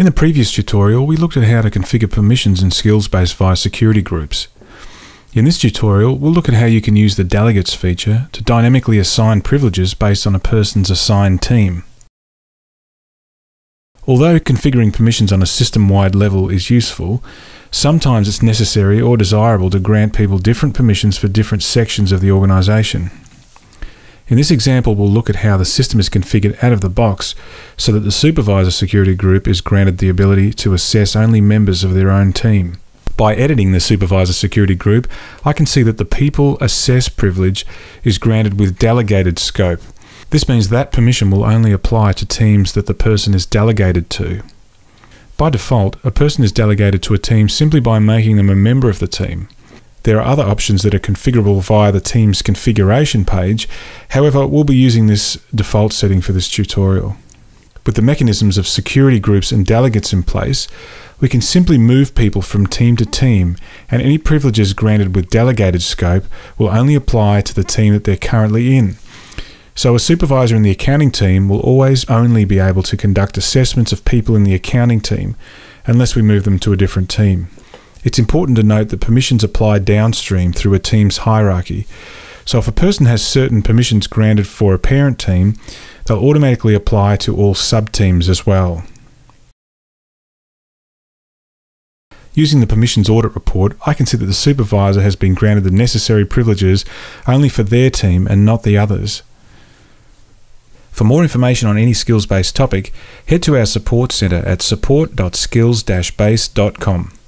In the previous tutorial, we looked at how to configure permissions and Skills Base via security groups. In this tutorial, we'll look at how you can use the Delegates feature to dynamically assign privileges based on a person's assigned team. Although configuring permissions on a system-wide level is useful, sometimes it's necessary or desirable to grant people different permissions for different sections of the organisation. In this example, we'll look at how the system is configured out of the box so that the supervisor security group is granted the ability to assess only members of their own team. By editing the supervisor security group, I can see that the people assess privilege is granted with delegated scope. This means that permission will only apply to teams that the person is delegated to. By default, a person is delegated to a team simply by making them a member of the team. There are other options that are configurable via the team's configuration page, however, we'll be using this default setting for this tutorial. With the mechanisms of security groups and delegates in place, we can simply move people from team to team, and any privileges granted with delegated scope will only apply to the team that they're currently in. So, a supervisor in the accounting team will always only be able to conduct assessments of people in the accounting team unless we move them to a different team. It's important to note that permissions apply downstream through a team's hierarchy. So, if a person has certain permissions granted for a parent team, they'll automatically apply to all sub-teams as well. Using the permissions audit report, I can see that the supervisor has been granted the necessary privileges only for their team and not the others. For more information on any Skills Base topic, head to our support centre at support.skills-base.com.